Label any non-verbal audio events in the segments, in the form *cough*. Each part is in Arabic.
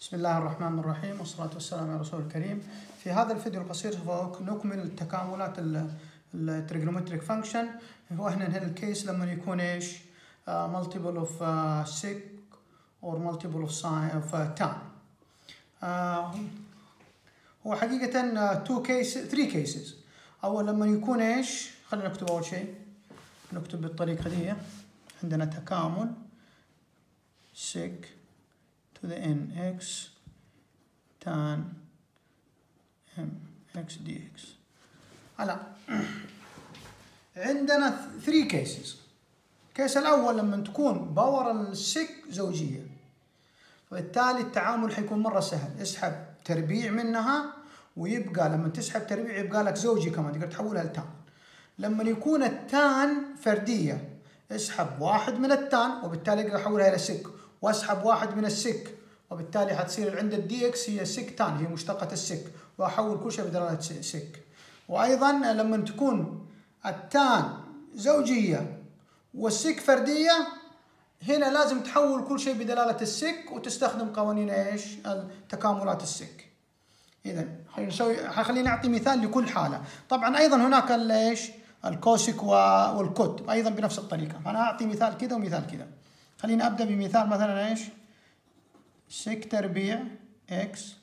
بسم الله الرحمن الرحيم والصلاة والسلام على رسول الكريم في هذا الفيديو القصير سوف نكمل التكاملات ال trigonometric function هو هنا ال case لما يكون إيش multiple of sec or multiple of sine of tan هو حقيقة two case three cases أول لما يكون إيش خلينا نكتب أول شيء نكتب بالطريقة دي عندنا تكامل sec to the n x tan m x dx. هلا *clears throat* عندنا 3 cases. ال case الأول لما تكون power ال sec زوجية فبالتالي التعامل حيكون مرة سهل. اسحب تربيع منها ويبقى لما تسحب تربيع يبقى لك زوجي كمان تقدر تحولها ل tan. لما يكون ال tan فردية اسحب واحد من ال tan وبالتالي أقدر احولها إلى sec واسحب واحد من ال sec وبالتالي حتصير عند ال dx هي sec tan هي مشتقة ال sec وأحول كل شيء بدلالة sec وأيضا لما تكون ال tan زوجية وال sec فردية هنا لازم تحول كل شيء بدلالة ال sec وتستخدم قوانين إيش؟ التكاملات ال sec. اذا خلينا نسوي خلينا نعطي مثال لكل حالة، طبعا أيضا هناك إيش؟ ال cosec وال cot أيضا بنفس الطريقة، فأنا أعطي مثال كذا ومثال كذا. خلينا أبدأ بمثال مثلا إيش؟ sec تربيع x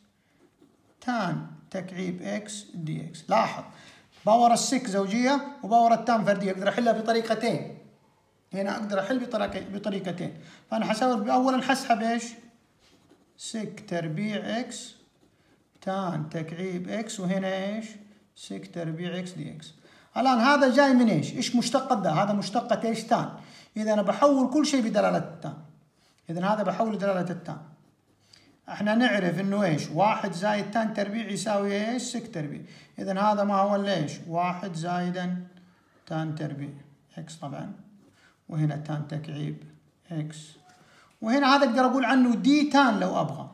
tan تكعيب x dx لاحظ. power ال sec زوجية و power ال tan فردية. أقدر أحلها بطريقتين. هنا أحل بطريقه بطريقتين. فأنا حسوي اولا حسحب إيش؟ sec تربيع x tan تكعيب x وهنا إيش؟ sec تربيع x dx الآن هذا جاي من إيش؟ إيش مشتقة ده؟ هذا مشتقة إيش tan؟ إذا أنا بحول كل شيء بدلاله ال tan إذا هذا بحول دلاله ال tan إحنا نعرف إنه إيش؟ واحد زائد tan تربيع يساوي إيش؟ sec تربيع. إذا هذا ما هو إلا إيش؟ واحد زائدا tan تربيع. x طبعا. وهنا tan تكعيب. x. وهنا هذا أقدر أقول عنه d tan لو أبغى.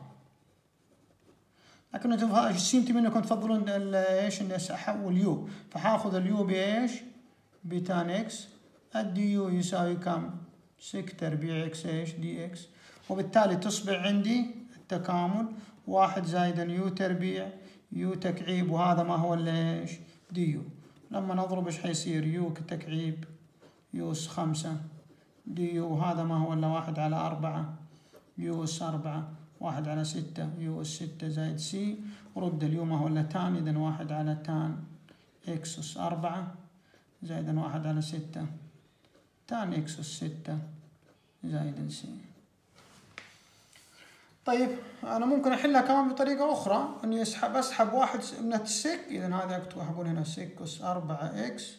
لكن أنتم سيمتي منكم تفضلون إيش؟ إني أحول u فحاخذ ال u بإيش؟ ب tan x. ال du يساوي كم؟ sec تربيع x إيش؟ dx. وبالتالي تصبح عندي التكامل واحد زائدا u تربيع u تكعيب وهذا ما هو إلا إيش؟ du لما نضرب إيش حيصير؟ u تكعيب u أس خمسة. du هذا ما هو إلا واحد على أربعة. u أس أربعة واحد على ستة. u أس ستة زائد c. ورد ال u ما هو إلا tan إذا واحد على tan أس أربعة زائدا واحد على ستة. tan x اس ستة زائدا c طيب أنا ممكن احلها كمان بطريقه أخرى اني اسحب اسحب واحد من ال sec اذا هذا اكتب أقول هنا sec اس 4 x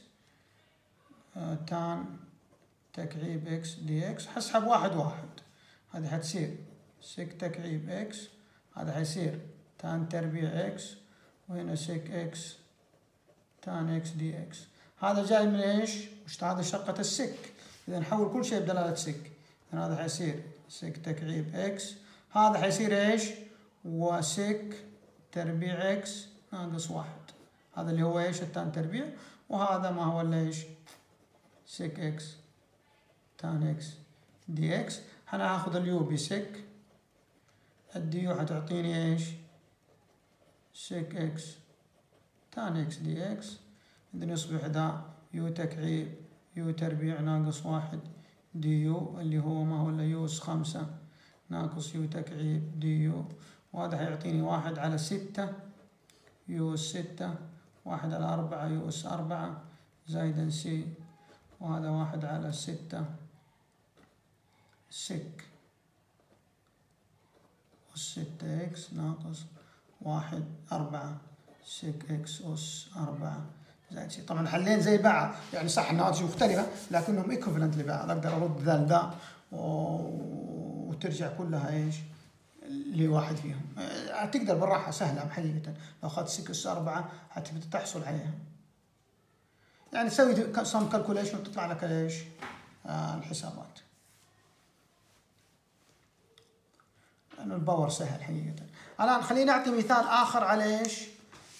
tan تكعيب x dx حسحب واحد واحد هذه حتصير sec تكعيب x هذا حيصير tan تربيع x وهنا sec x tan x dx هذا جاي من إيش؟ مش هذا مشتقة ال sec اذا نحول كل شيء بدلالة sec. هذا حيصير sec تكعيب x هذا حيصير إيش؟ و sec تربيع x ناقص واحد. هذا اللي هو إيش؟ ال tan تربيع. وهذا ما هو إلا إيش؟ sec x tan x dx أنا هاخذ ال u ب sec. ال du حتعطيني إيش؟ sec x tan x dx اذا يصبح ذا u تكعيب u تربيع ناقص واحد du اللي هو ما هو إلا u اس خمسة ناقص u تكعيب du وهذا حيعطيني واحد على ستة u ستة واحد على أربعة يو اس أربعة زايدا سي. وهذا واحد على ستة. sec. ستة x ناقص واحد أربعة. sec x أس أربعة. زائد طبعا حلين زي بعض يعني صح النواتج مختلفة لكنهم equivalent لبعض أقدر أرد ذا لذا وترجع كلها إيش؟ لواحد فيهم. تقدر بالراحة سهلة حقيقة. لو أخذت sec أس أربعة حتقدر تحصل عليها. يعني تسوي some calculation وتطلع لك إيش؟ آه الحسابات. لأنه ال power سهل حقيقة. الآن خلينا نعطي مثال آخر على إيش؟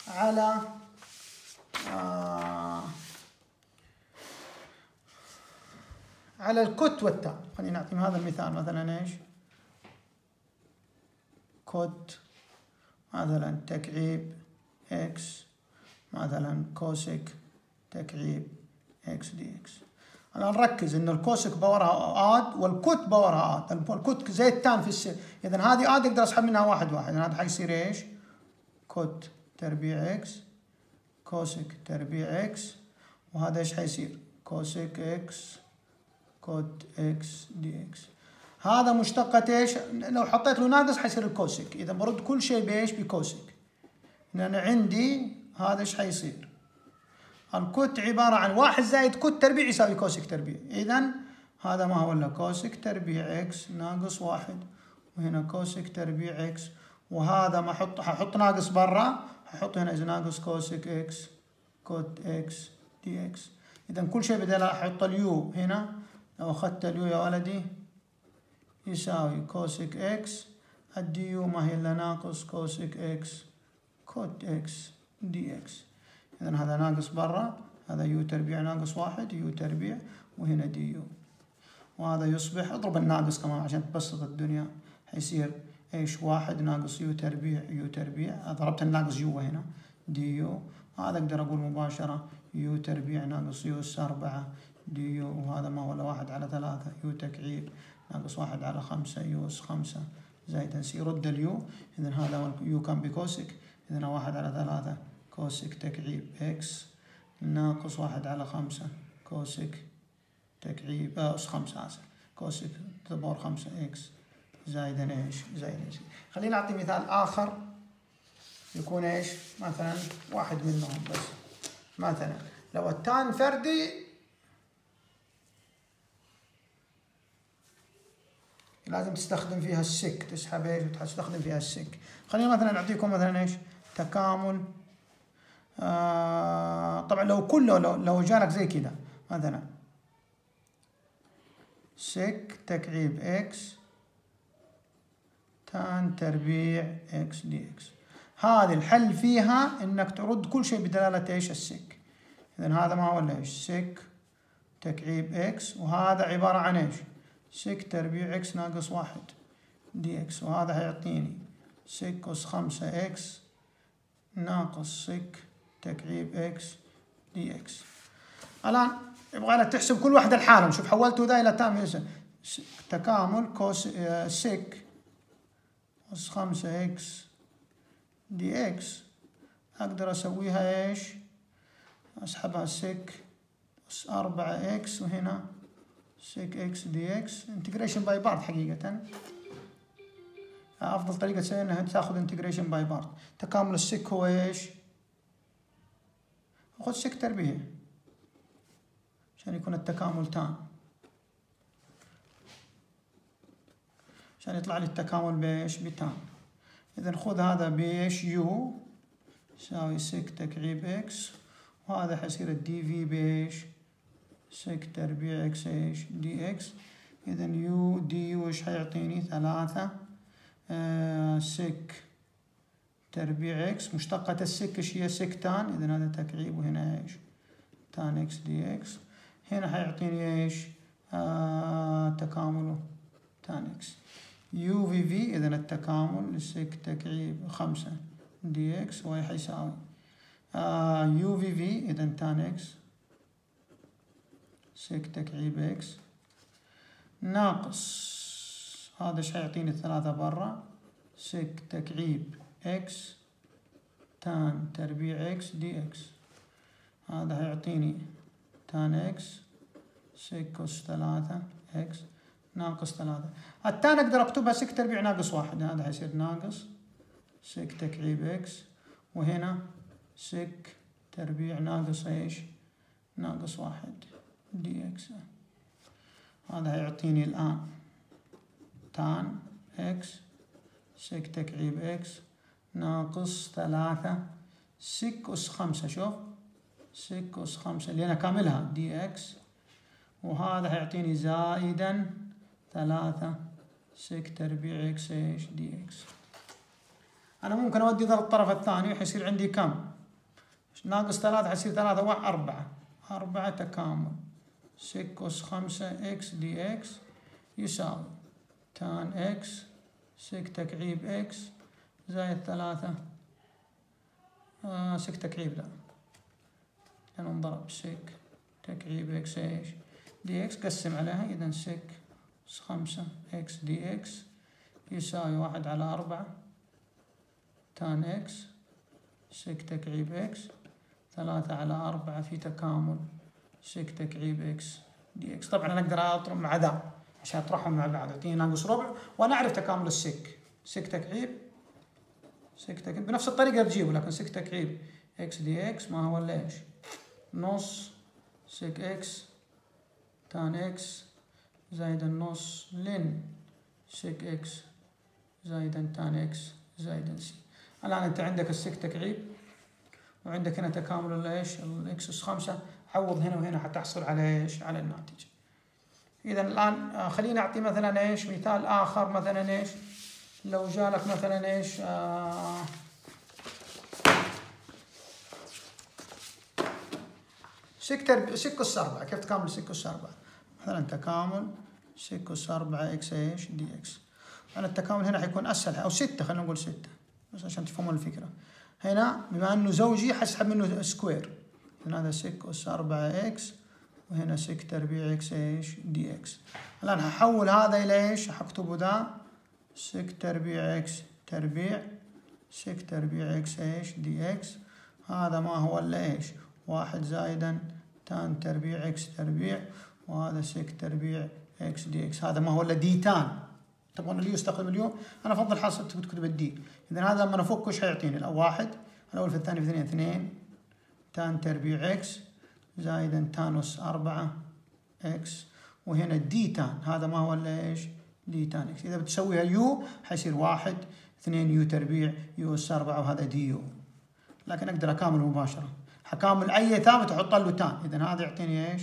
على آه على ال cot وال tan. خلينا نعطي هذا المثال مثلا إيش؟ cot. مثلا تكعيب x. مثلا cosec تكعيب x dx. الآن نركز إن الكوسك باورها آد والكوت باورها آد. الكوت زي التان في السي. اذا هذه odd أقدر أسحب منها واحد واحد. هذا حيصير إيش؟ cot تربيع x. cosec تربيع x. وهذا إيش حيصير؟ cosec x. cot x dx هذا مشتقة إيش؟ لو حطيت له ناقص حيصير ال cosec إذا برد كل شيء بإيش؟ ب cosec لأن عندي هذا إيش حيصير؟ ال cot عبارة عن واحد زائد cot تربيع يساوي cosec تربيع. إذا هذا ما هو إلا cosec تربيع x ناقص واحد. وهنا cosec تربيع x وهذا ما أحط ححط ناقص برا. ححط هنا إذا ناقص cosec x cot x dx إذا كل شيء بدل أحط ال u هنا. أخذت ال u يا ولدي. يساوي cosec x. ال du ما هي إلا ناقص cosec x. cot x. dx. إذا هذا ناقص برا. هذا u تربيع ناقص واحد. u تربيع. وهنا du. وهذا يصبح. اضرب الناقص كمان عشان تبسط الدنيا. حيصير إيش؟ واحد ناقص u تربيع. u تربيع. ضربت الناقص جوا هنا. du. هذا أقدر أقول مباشرة. u تربيع ناقص u. اس أربعة. du وهذا ما هو الا واحد على ثلاثة u تكعيب ناقص واحد على خمسة يو اس خمسة. زائد سي رد اليو إذا هذا u كان ب cosec إذا واحد على ثلاثة cosec تكعيب x ناقص واحد على خمسة cosec تكعيب آه، أس خمسة آسف cosec to the power خمسة x. زائدا إيش؟ زائدا إيش؟ خلينا نعطي مثال آخر يكون إيش؟ مثلا واحد منهم بس. مثلا لو ال tan فردي لازم تستخدم فيها ال sec تسحب إيش وتستخدم فيها ال sec. خلينا مثلا نعطيكم مثلا إيش؟ تكامل. آه طبعا لو كله لو, لو جالك زي كذا مثلا. sec تكعيب x tan تربيع x dx. هذه الحل فيها إنك ترد كل شيء بدلالة إيش؟ ال sec. اذا هذا ما هو إيش؟ sec تكعيب x وهذا عبارة عن إيش؟ sec تربيع x ناقص واحد dx وهذا هيعطيني sec اس خمسة x ناقص sec تكعيب x dx الان يبغى تحسب كل واحدة لحالهم شوف حولته ذا إلى تام تكامل cosec اس خمسة x dx أقدر اسويها إيش اسحبها sec اس اربعة x وهنا sec x dx integration by part حقيقة. أفضل طريقة تسوي انها تأخذ integration by part تكامل ال sec هو إيش؟ خذ sec تربيع عشان يكون التكامل تام. عشان يطلع لي التكامل بإيش؟ ب tan. إذا خذ هذا بإيش؟ u يساوي sec تكعيب x وهذا حيصير ال dv بإيش؟ sec تربيع x إيش؟ dx. اذا u du إيش حيعطيني؟ ثلاثة. آه sec تربيع x. مشتقة ال sec إيش هي؟ sec tan. اذا هذا تكعيب وهنا إيش؟ tan x dx. هنا حيعطيني إيش؟ آه تكامله tan x. u في v. اذا التكامل ل sec تكعيب خمسة. dx. وهي حيساوي؟ آه u في v. اذا tan x. sec تكعيب x ناقص هذا إيش حيعطيني الثلاثة برا. sec تكعيب x tan تربيع x dx هذا هيعطيني tan x sec ثلاثة x ناقص ثلاثة. ال tan أقدر أكتبها sec تربيع ناقص واحد. هذا حيصير ناقص. sec تكعيب x وهنا sec تربيع ناقص إيش؟ ناقص واحد. dx هذا هيعطيني الآن tan x sec تكعيب x ناقص ثلاثة sec أس خمسة. شوف sec أس خمسة اللي أنا كاملها dx وهذا هيعطيني زائدا ثلاثة sec تربيع x إيش dx أنا ممكن أودي ذا الطرف الثاني حيصير عندي كم؟ ناقص ثلاثة حيصير ثلاثة واحد أربعة أربعة تكامل. sec أس خمسة x dx. يساوي tan x sec تكعيب x زائد ثلاثة. آه sec تكعيب لا. لأنه انضرب sec تكعيب x إيش؟ dx. قسم عليها. إذا sec خمسة x dx يساوي واحد على أربعة. tan x sec تكعيب x. ثلاثة على أربعة في تكامل. sec تكعيب x dx طبعا أنا أقدر أطرح مع ذا عشان أطرحهم مع بعض. يعطيني ناقص ربع وأنا أعرف تكامل ال sec sec تكعيب sec تكعيب بنفس الطريقة بجيبه لكن sec تكعيب x dx ما هو إلا إيش؟ نص sec x tan x زائد النص ln sec x زائد tan x زائد c. الآن أنت عندك ال sec تكعيب وعندك هنا تكامل الايش ال x اس خمسة. عوض هنا وهنا حتحصل على إيش؟ على الناتج. إذا الآن آه، خليني أعطي مثلا إيش؟ مثال آخر مثلا إيش؟ لو جالك مثلا إيش؟ آه sec sec أس أربعة كيف تكامل sec أس أربعة مثلا تكامل sec أس أربعة x إيش؟ dx. أنا التكامل هنا حيكون أسهل أو ستة خلينا نقول ستة بس عشان تفهمون الفكرة. هنا بما إنه زوجي حسحب منه square هنا هذا sec أس أربعة x وهنا sec تربيع x إيش؟ dx الآن هحول هذا إلى إيش؟ حكتبه ذا sec تربيع x تربيع sec تربيع x إيش؟ dx هذا ما هو إلا إيش؟ واحد زائدا tan تربيع x تربيع وهذا sec تربيع x dx هذا ما هو إلا d tan تبغون اللي يستخدم اليوم أنا أفضل حاصل تكتب ال d إذا هذا لما أفك وش حيعطيني الأول واحد الأول في الثاني في اثنين اثنين. tan تربيع x زائدا tan أس أربعة x وهنا d tan. هذا ما هو إلا إيش؟ d tan x إذا بتسويها u حيصير واحد اثنين u تربيع u أس أربعة وهذا du لكن أقدر أكامل مباشرة. حكامل أي ثابت أحط له tan. إذا هذا يعطيني إيش؟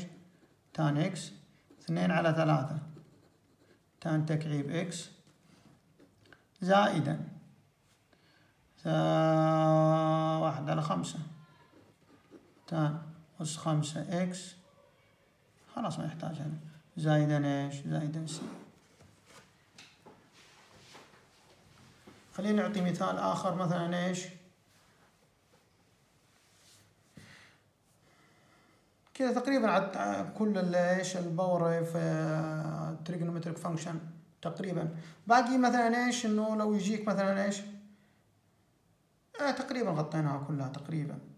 tan x اثنين على ثلاثة. tan تكعيب x زائدا. واحد على خمسة. tan أس خمسة x. خلاص ما يحتاج هنا زائدا إيش؟ زائدا C. خلينا نعطي مثال آخر مثلا إيش؟ كذا تقريبا على كل إيش؟ ال power في trigonometric function تقريبا. باقي مثلا إيش؟ إنه لو يجيك مثلا إيش؟ آه تقريبا غطيناها كلها تقريبا.